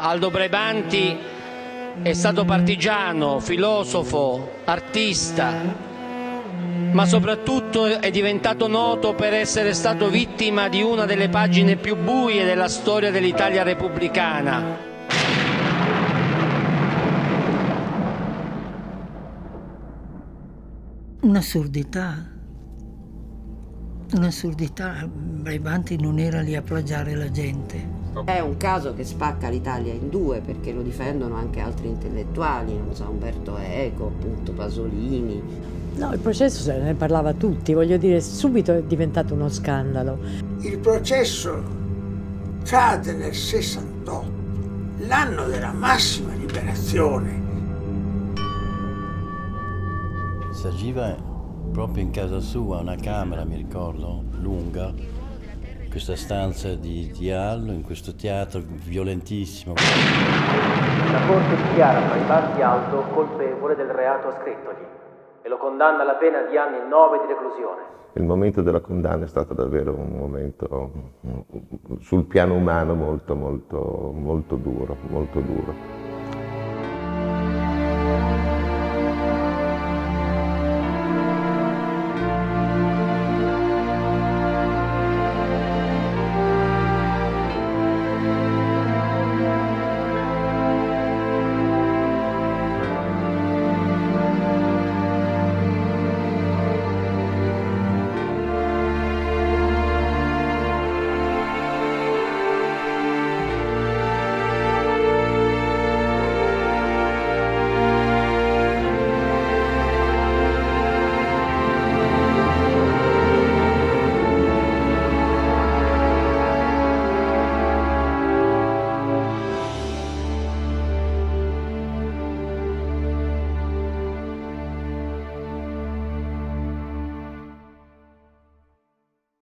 Aldo Brebanti è stato partigiano, filosofo, artista, ma soprattutto è diventato noto per essere stato vittima di una delle pagine più buie della storia dell'Italia repubblicana. Un'assurdità, un'assurdità, Braibanti non era lì a plagiare la gente. È un caso che spacca l'Italia in due perché lo difendono anche altri intellettuali, non so, Umberto Eco, appunto Pasolini. No, il processo se ne parlava tutti, voglio dire, subito è diventato uno scandalo. Il processo cade nel 68, l'anno della massima liberazione. Si agiva proprio in casa sua, una camera, mi ricordo, lunga, questa stanza di Diallo, in questo teatro violentissimo. La Corte dichiara Braibanti Aldo colpevole del reato ascrittogli e lo condanna alla pena di anni e nove di reclusione. Il momento della condanna è stato davvero un momento sul piano umano molto molto molto duro, molto duro.